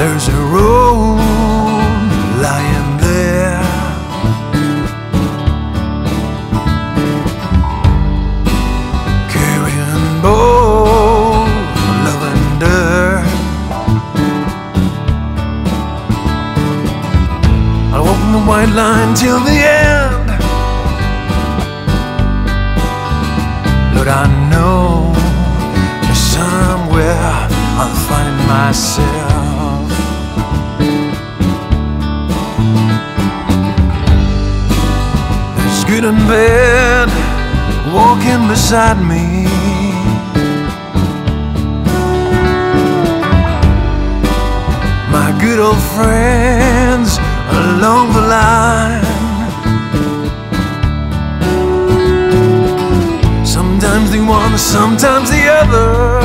There's a road lying there. Carrying both love and dirt. I'll walk the white line till the end. Lord, I know somewhere I'll find myself. Good and bad walking beside me. My good old friends along the line. Sometimes the one, sometimes the other.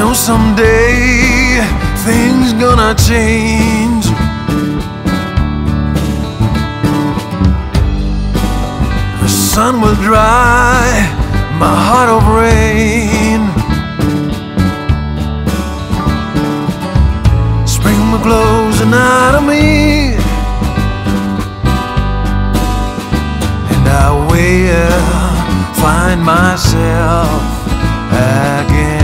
Know someday things gonna change. The sun will dry my heart of rain. Spring will close out of me, and I will find myself again.